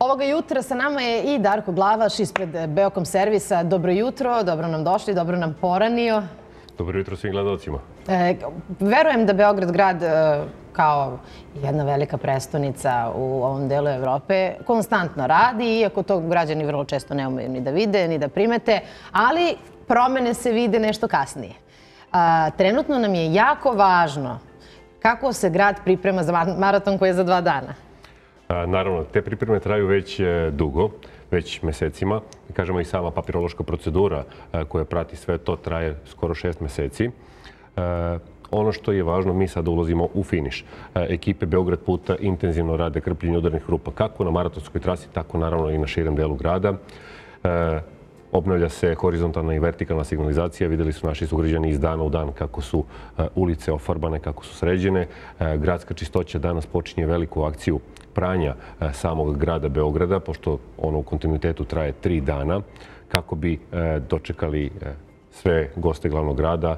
Ovoga jutra sa nama je i Darko Glavaš ispred Beokom servisa. Dobro jutro, dobro nam došli, dobro nam poranio. Dobro jutro svim gledalcima. E, verujem da Beograd grad e, kao jedna velika prestonica u ovom delu Evrope konstantno radi, iako to građani vrlo često ne umeju ni da vide, ni da primete, ali promene se vide nešto kasnije. A, trenutno nam je jako važno kako se grad priprema za maraton koji je za dva dana. Naravno, te pripreme traju već e, dugo, već mesecima. Kažemo i sama papirološka procedura e, koja prati sve to traje skoro šest meseci. E, ono što je važno, mi sada ulazimo u finiš. Ekipe Beograd puta intenzivno rade krpljenje udarnih grupa kako na maratonskoj trasi, tako naravno i na širem delu grada. Obnavlja se horizontalna i vertikalna signalizacija. Videli su naši sugrađani iz dana u dan kako su ulice ofarbane, kako su sređene. Gradska čistoća danas počinje veliku akciju pranja e, samog grada Beograda, pošto ono u kontinuitetu traje tri dana, kako bi e, dočekali e, sve goste glavnog grada,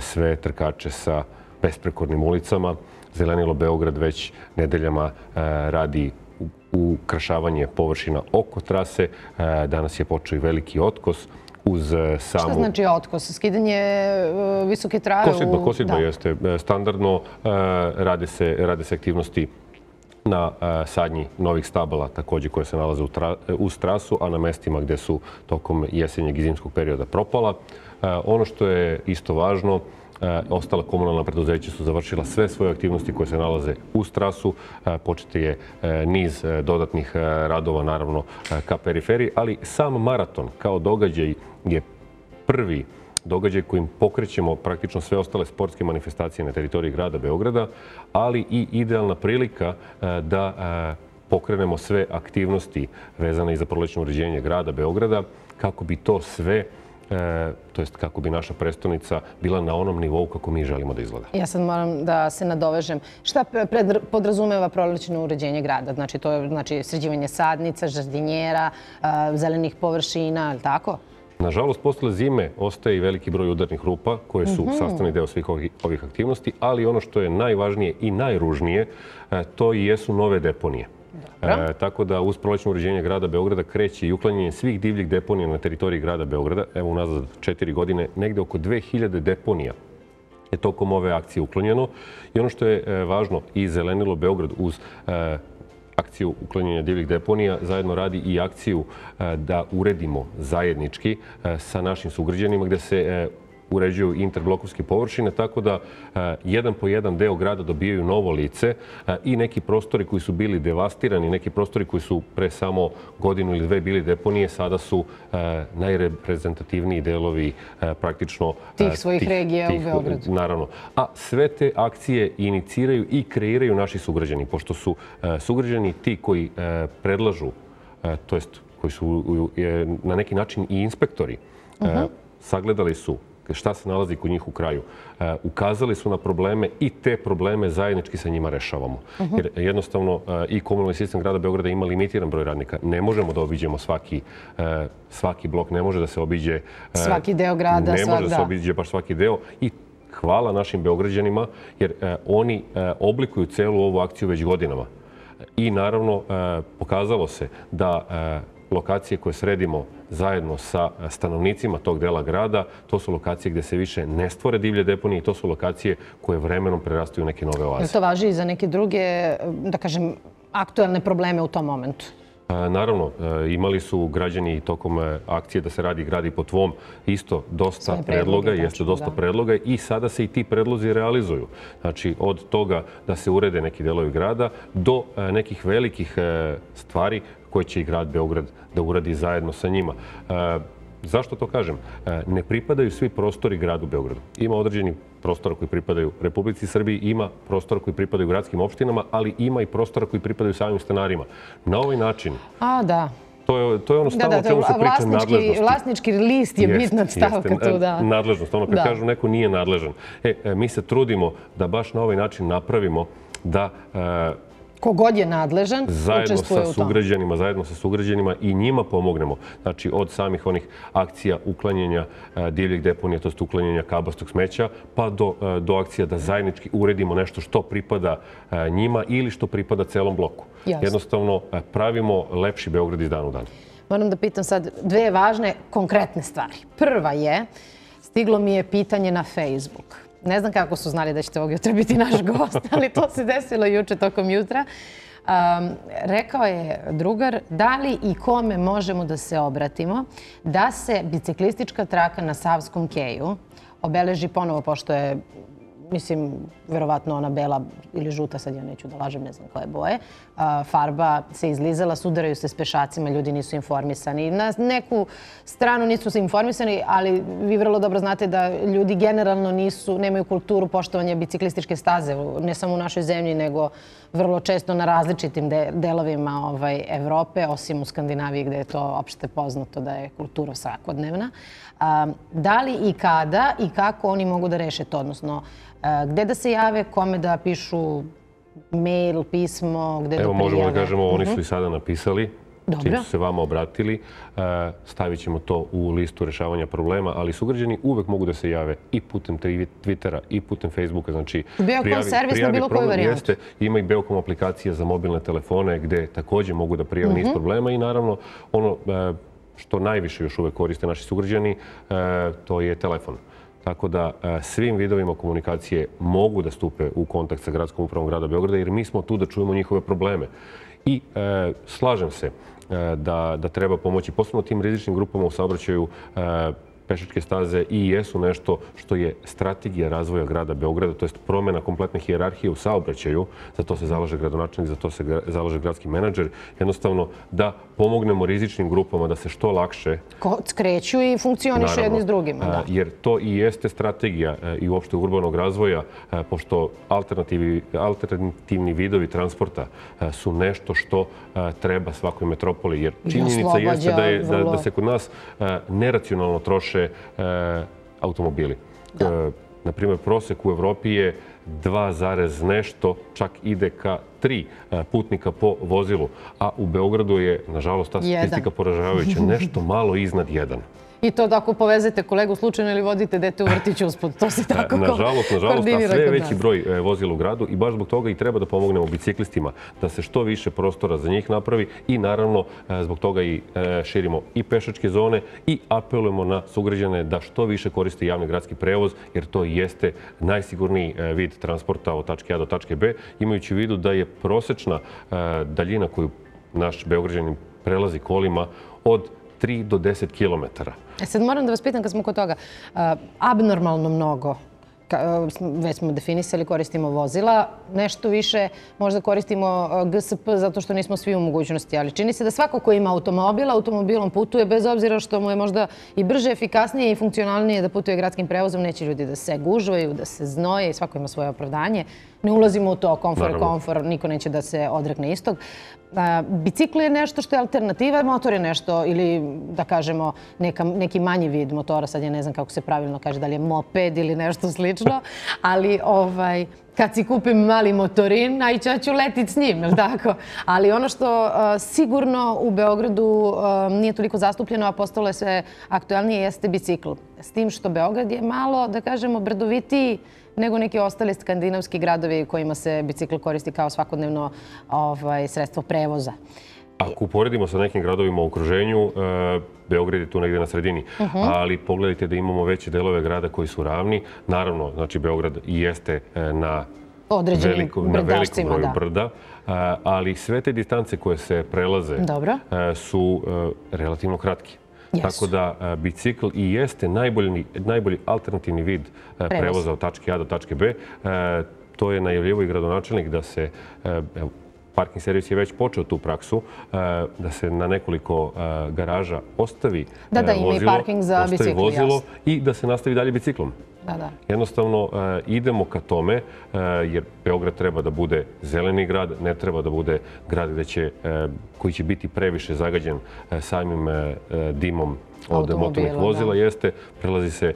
sve trkače sa besprekornim ulicama. Zelenilo Beograd već nedeljama radi ukrašavanje površina oko trase. Danas je počeo i veliki otkos uz samu... Šta znači otkos? Skidanje visoke trave? Kosidba, kosidba da. jeste. Standardno rade se, rade se aktivnosti na e, sadnji novih stabala takođe koje se nalaze uz trasu, a na mestima gde su tokom jesenjeg i zimskog perioda propala. E, ono što je isto važno, e, ostala komunalna preduzeća su završila sve svoje aktivnosti koje se nalaze uz trasu. Počete je niz dodatnih radova, naravno, ka periferiji, ali sam maraton kao događaj je prvi događaj kojim pokrećemo praktično sve ostale sportske manifestacije na teritoriji grada Beograda, ali i idealna prilika e, da e, pokrenemo sve aktivnosti vezane i za prolećno uređenje grada Beograda, kako bi to sve e, to jest kako bi naša prestonica bila na onom nivou kako mi želimo da izgleda. Ja sad moram da se nadovežem. Šta podrazumeva prolećno uređenje grada? Znači, to je znači, sređivanje sadnica, žardinjera, zelenih površina, ali tako? Nažalost, posle zime ostaje i veliki broj udarnih rupa koje su mm -hmm. sastavni deo svih ovih, aktivnosti, ali ono što je najvažnije i najružnije, e, to i jesu nove deponije. E, tako da uz prolećno uređenje grada Beograda kreće i uklanjanje svih divljih deponija na teritoriji grada Beograda. Evo unazad četiri godine, negde oko 2000 deponija je tokom ove akcije uklonjeno. I ono što je e, važno, i zelenilo Beograd uz e, akciju uklanjanja divljih deponija, zajedno radi i akciju e, da uredimo zajednički e, sa našim sugrađanima gde se e, uređuju interblokovske površine, tako da e, jedan po jedan deo grada dobijaju novo lice e, i neki prostori koji su bili devastirani, neki prostori koji su pre samo godinu ili dve bili deponije, sada su e, najreprezentativniji delovi praktično... Tih svojih regija u Beogradu. Naravno. A sve te akcije iniciraju i kreiraju naši sugrađani, pošto su sugrađani ti koji predlažu, to jest koji su na neki način i inspektori, mhm. sagledali su šta se nalazi kod njih u kraju. E, ukazali su na probleme i te probleme zajednički sa njima rešavamo. Mhm. Jer jednostavno e, i komunalni sistem grada Beograda ima limitiran broj radnika. Ne možemo da obiđemo svaki, e, svaki blok, ne može da se obiđe... Svaki deo grada, Ne može da se obiđe baš svaki deo. I hvala našim Beograđanima jer oni oblikuju celu ovu akciju već godinama. I naravno pokazalo se da lokacije koje sredimo zajedno sa stanovnicima tog dela grada, to su lokacije gde se više ne stvore divlje deponije i to su lokacije koje vremenom prerastaju neke nove oaze. Je to važi i za neke druge, da kažem, aktuelne probleme u tom momentu? Naravno, e, imali su građani tokom e, akcije da se radi gradi po tvom isto dosta predloga, jeste dosta da. predloga i sada se i ti predlozi realizuju. Znači, od toga da se urede neki delovi grada do e, nekih velikih stvari koje će i grad Beograd da uradi zajedno sa njima. E, zašto to kažem? E, ne pripadaju svi prostori gradu Beogradu. Ima određeni prostora koji pripadaju Republici Srbiji, ima prostora koji pripadaju gradskim opštinama, ali ima i prostora koji pripadaju samim stanarima. Na ovaj način... A, da. To je, to je ono da, da, čemu se priča nadležnosti. Vlasnički list je bitna stavka tu, da. Nadležnost, ono kad da. kažu neko nije nadležan. E, e, mi se trudimo da baš na ovaj način napravimo da e, Kogod je nadležan, zajedno učestvuje sa u sugrađanima, zajedno sa sugrađanima i njima pomognemo. Znači, od samih onih akcija uklanjanja e, divljeg deponija, to je uklanjanja kabastog smeća, pa do, e, do akcija da zajednički uredimo nešto što pripada e, njima ili što pripada celom bloku. Jednostavno, pravimo lepši Beograd iz dana u dan. Moram da pitam sad dve važne konkretne stvari. Prva je, stiglo mi je pitanje na Facebook. Ne znam kako su znali da ćete ovog jutra biti naš gost, ali to se desilo juče tokom jutra. Um, rekao je drugar da li i kome možemo da se obratimo da se biciklistička traka na Savskom keju obeleži ponovo, pošto je mislim, verovatno ona bela ili žuta, sad ja neću da lažem, ne znam koje boje, farba se izlizala, sudaraju se s pešacima, ljudi nisu informisani. Na neku stranu nisu se informisani, ali vi vrlo dobro znate da ljudi generalno nisu, nemaju kulturu poštovanja biciklističke staze, ne samo u našoj zemlji, nego vrlo često na različitim de, delovima ovaj, Evrope, osim u Skandinaviji gde je to opšte poznato da je kultura svakodnevna. Da li i kada i kako oni mogu da reše to, odnosno gde da se jave, kome da pišu mail, pismo, gde Evo, da možemo da prijave? kažemo, oni su i sada napisali. Dobro. Čim su se vama obratili, stavit ćemo to u listu rešavanja problema, ali sugrađani uvek mogu da se jave i putem Twittera i putem Facebooka. Znači, Beokom prijavi- servis na prijavi bilo koju problem, varijantu. Jeste, ima i Beokom aplikacija za mobilne telefone gde takođe mogu da prijave Mhm. niz problema i naravno ono e, što najviše još uvek koriste naši sugrađani, e, to je telefon. Tako da e, svim vidovima komunikacije mogu da stupe u kontakt sa gradskom upravom grada Beograda jer mi smo tu da čujemo njihove probleme. I e, slažem se e, da, da treba pomoći posebno tim rizičnim grupama u saobraćaju pešačke staze i jesu nešto što je strategija razvoja grada Beograda, to jest promena kompletne hijerarhije u saobraćaju, za to se zalaže gradonačelnik, za to se zalaže gradski menadžer, jednostavno da pomognemo rizičnim grupama da se što lakše skreću i funkcionišu jedni s drugima. a, Da. Jer to i jeste strategija e, i uopšte urbanog razvoja, e, pošto alternativni vidovi transporta e, su nešto što e, treba svakoj metropoli. Jer činjenica jeste da, je, da, da se kod nas e, neracionalno troše e, automobili. E, Na primjer, prosek u Evropi je 2, zarez nešto, čak ide ka 3 e, putnika po vozilu, a u Beogradu je, nažalost, ta statistika poražavajuća, nešto malo iznad 1. I to da ako povezete kolegu slučajno ili vodite dete u vrtiću uspod, to se tako ko- Nažalost, nažalost, a sve je veći broj e, vozila u gradu i baš zbog toga i treba da pomognemo biciklistima, da se što više prostora za njih napravi i naravno e, zbog toga i e, širimo i pešačke zone i apelujemo na sugrađane da što više koriste javni gradski prevoz, jer to jeste najsigurniji vid transporta od tačke A do tačke B, imajući u vidu da je prosečna daljina koju naš Beograđanin prelazi kolima od 3 do 10 kilometara. E sad moram da vas pitam kad smo kod toga. Abnormalno mnogo već smo definisali, koristimo vozila. Nešto više možda koristimo GSP zato što nismo svi u mogućnosti, ali čini se da svako ko ima automobil, automobilom putuje, bez obzira što mu je možda i brže, efikasnije i funkcionalnije da putuje gradskim prevozom, neće ljudi da se gužvaju, da se znoje i svako ima svoje opravdanje. Ne ulazimo u to, komfor je komfor, niko neće da se odrekne istog. A, bicikl je nešto što je alternativa, motor je nešto ili da kažemo neka, neki manji vid motora, sad ja ne znam kako se pravilno kaže, da li je moped ili nešto slično, ali ovaj, kad si kupim mali motorin, najče ću letit s njim, jel tako? Ali ono što a, sigurno u Beogradu a, nije toliko zastupljeno, a postalo je sve aktuelnije, jeste bicikl. S tim što Beograd je malo, da kažemo, brdovitiji nego neki ostali skandinavski gradovi kojima se bicikl koristi kao svakodnevno ovaj, sredstvo prevoza. Ako uporedimo sa nekim gradovima u okruženju, e, Beograd je tu negde na sredini. Mhm. Ali pogledajte da imamo veće delove grada koji su ravni. Naravno, znači Beograd jeste e, na veliko, na velikom broju da. brda, e, ali sve te distance koje se prelaze Dobro. su relativno kratke. Tako da e, bicikl i jeste najbolji, najbolji alternativni vid e, Prevoza. od tačke A do tačke B. E, To je najavljivo i gradonačelnik da se, evo, parking servis je već počeo tu praksu, da se na nekoliko garaža ostavi Da, da, e, ima i vozilo, parking za ostavi vozilo jasno. i da se nastavi dalje biciklom. Da, da. Jednostavno e, idemo ka tome, e, jer Beograd treba da bude zeleni grad, ne treba da bude grad gde će, e, koji će biti previše zagađen samim dimom od motornih da. vozila. Jeste, prelazi se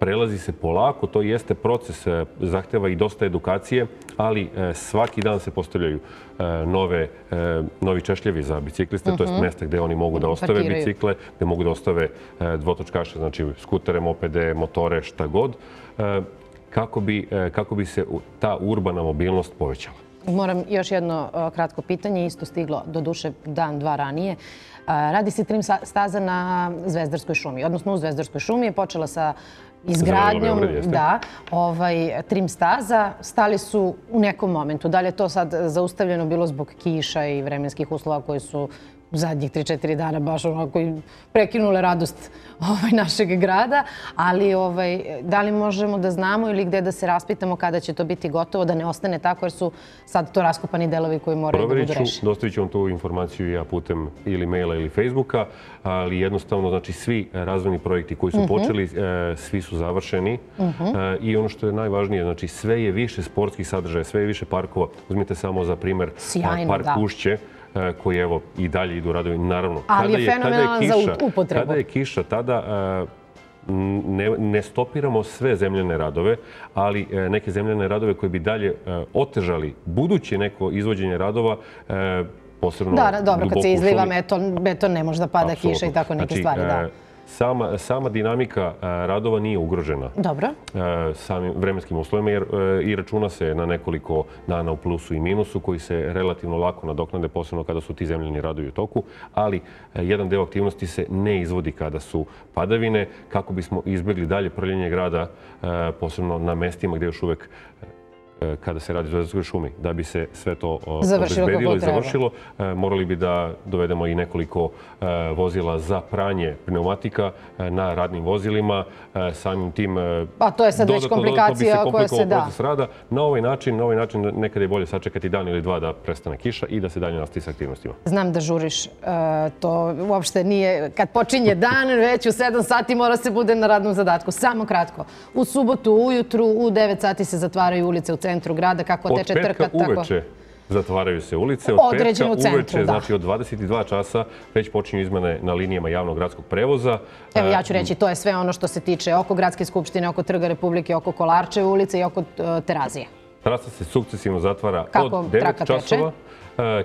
prelazi se polako, to jeste proces, e, zahteva i dosta edukacije, ali e, svaki dan se postavljaju e, nove, novi češljevi za bicikliste, to je mhm. mesta gde oni mogu da ostave bicikle, gde mogu da ostave dvotočkaše, znači skutere, mopede, motore, šta god, kako bi, kako bi se ta urbana mobilnost povećala. Moram još jedno kratko pitanje, isto stiglo do duše dan, dva ranije. Radi se trim staza na Zvezdarskoj šumi, odnosno u Zvezdarskoj šumi je počela sa izgradnjom da, ovaj, trim staza. Stali su u nekom momentu. Da li je to sad zaustavljeno bilo zbog kiša i vremenskih uslova koji su u zadnjih 3-4 dana baš onako prekinule radost ovaj, našeg grada, ali ovaj, da li možemo da znamo ili gde da se raspitamo kada će to biti gotovo, da ne ostane tako jer su sad to raskopani delovi koji moraju da budu rešeni. Dostavit ću vam tu informaciju ja putem ili maila ili Facebooka, ali jednostavno znači svi razvojni projekti koji su uh mhm. -huh. počeli, e, svi su završeni uh mhm. -huh. e, i ono što je najvažnije, znači sve je više sportskih sadržaja, sve je više parkova. Uzmite samo za primer Sjajno, park da. Pušće, E, koji evo i dalje idu radovi. Naravno, Ali je fenomenalan za upotrebu. Kada je kiša, tada e, ne, ne stopiramo sve zemljane radove, ali e, neke zemljane radove koji bi dalje otežali buduće neko izvođenje radova, posebno Da, dobro, kad se izliva beton, beton ne može da pada kiša i tako neke znači, stvari, da. Sama, sama dinamika e, radova nije ugrožena Dobro. E, samim vremenskim uslovima jer e, i računa se na nekoliko dana u plusu i minusu koji se relativno lako nadoknade, posebno kada su ti zemljeni radovi u toku, ali jedan deo aktivnosti se ne izvodi kada su padavine kako bismo izbjegli dalje prljenje grada, posebno na mestima gdje još uvek kada se radi o Zvezdarskoj šumi. Da bi se sve to obezbedilo i završilo, e, morali bi da dovedemo i nekoliko e, vozila za pranje pneumatika na radnim vozilima. Samim tim Pa to je sad već komplikacija koja se da. Rada. Na ovaj način, na ovaj način nekada je bolje sačekati dan ili dva da prestane kiša i da se dalje nastavi sa aktivnostima. Znam da žuriš. To uopšte nije... Kad počinje dan, već u 7 sati mora se bude na radnom zadatku. Samo kratko. U subotu, ujutru, u 9 sati se zatvaraju ulice u centru centru grada, kako teče trka. Od petka uveče zatvaraju se ulice. Od petka uveče, znači od 22 časa, već počinju izmene na linijama javnog gradskog prevoza. Evo, ja ću reći, to je sve ono što se tiče oko Gradske skupštine, oko Trga Republike, oko Kolarčeve ulice i oko e, Terazije. Trasa se sukcesivno zatvara od 9 časova. E,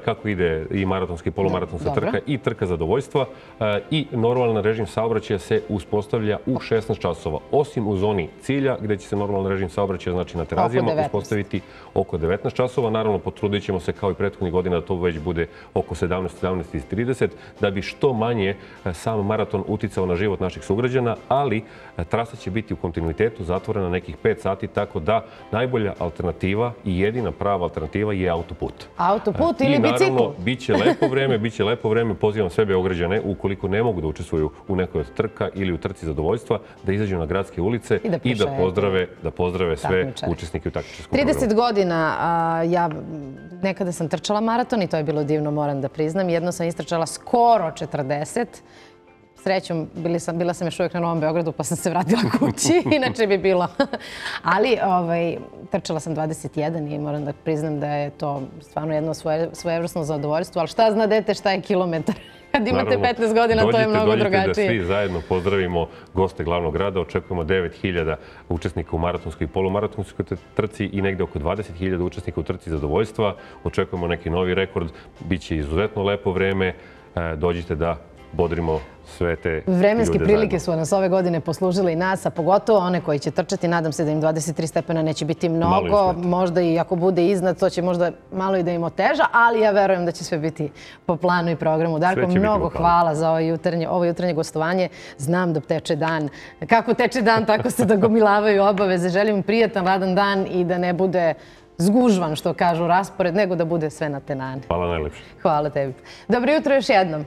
kako ide i maratonski i polumaratonska trka i trka zadovoljstva e, i normalan režim saobraćaja se uspostavlja u 16 časova. Osim u zoni cilja gde će se normalan režim saobraćaja, znači na terazijama, uspostaviti oko 19 časova. Naravno, potrudit ćemo se kao i prethodnih godina da to već bude oko 17, 17 i 30, da bi što manje e, sam maraton uticao na život naših sugrađana, ali trasa će biti u kontinuitetu zatvorena nekih 5 sati, tako da najbolja alternativa i jedina prava alternativa je autoput. Autoput ili bicikl. I naravno, bit će lepo vreme, bit će lepo vreme. Pozivam sve Beograđane, ukoliko ne mogu da učestvuju u nekoj od trka ili u trci zadovoljstva, da izađu na gradske ulice i da, pozdrave, da pozdrave sve učesnike u takmičarskom 30 godina ja nekada sam trčala maraton i to je bilo divno, moram da priznam. Jedno sam istrčala skoro 40 srećom, bili sam, bila sam još uvijek na Novom Beogradu, pa sam se vratila kući, inače bi bilo. Ali ovaj, trčala sam 21 i moram da priznam da je to stvarno jedno svoje, svojevrstno zadovoljstvo. Ali šta zna dete šta je kilometar? Kad imate 15 godina, to je mnogo drugačije. Dođite da svi zajedno pozdravimo goste glavnog grada. Očekujemo 9000 učesnika u maratonskoj i polumaratonskoj trci i negde oko 20.000 učesnika u trci zadovoljstva. Očekujemo neki novi rekord. Biće izuzetno lepo vreme. E, dođite da bodrimo sve te Vremenske prilike su nas ove godine poslužile i nas, a pogotovo one koji će trčati. Nadam se da im 23 stepena neće biti mnogo. Možda i ako bude iznad, to će možda malo i da im oteža, ali ja verujem da će sve biti po planu i programu. Darko, mnogo hvala za ovo jutarnje, ovo jutarnje gostovanje. Znam da teče dan. Kako teče dan, tako se da gomilavaju obaveze. Želim prijatan, radan dan i da ne bude zgužvan, što kažu, raspored, nego da bude sve na tenane. Hvala najlepše. Hvala tebi. Dobro jutro još jednom.